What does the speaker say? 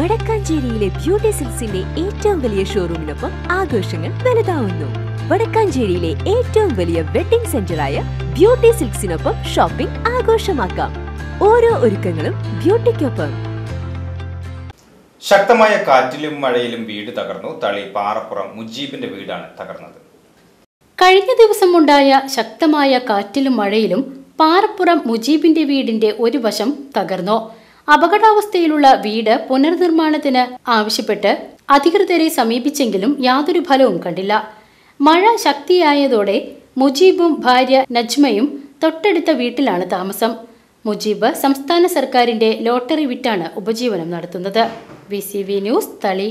വടക്കാഞ്ചേരിയിലെ beauty സിൽസിന്റെ ഏറ്റവും വലിയ ഷോറൂമിനൊപ്പം ആഘോഷങ്ങൾ വലുതാവുന്നു. വടക്കാഞ്ചേരിയിലെ ഏറ്റവും വലിയ വെഡിംഗ് സെന്ററായ ബ്യൂട്ടി സിൽക്സിനൊപ്പം ഷോപ്പിംഗ് ആഘോഷമാക്കാം. ഓരോ ഒരുക്കങ്ങളും ബ്യൂട്ടിക്കൊപ്പം ശക്തമായ കാറ്റിലും മഴയിലും വീട് തകർന്നു. തളി പാറപ്പുറം മുജീബിന്റെ വീടാണ് തകർന്നത്. കഴിഞ്ഞ ദിവസമുണ്ടായ ശക്തമായ കാറ്റിലും മഴയിലും പാറപ്പുറം മുജീബിന്റെ വീടിന്റെ ഒരു വശം തകർന്നു. അപകടാവസ്ഥയിലുള്ള വീട് പുനർനിർമ്മാണത്തിന് ആവശ്യപ്പെട്ട് അധികൃതരെ സമീപിച്ചെങ്കിലും യാതൊരു ഫലവും കണ്ടില്ല. മഴ ശക്തിയായതോടെ മുജീബും ഭാര്യ നജ്മയും തൊട്ടടുത്ത വീട്ടിലാണ് താമസം. മുജീബ് സംസ്ഥാന സർക്കാരിന്റെ ലോട്ടറി വിറ്റാണ് ഉപജീവനം നടത്തുന്നത്. V News Thali.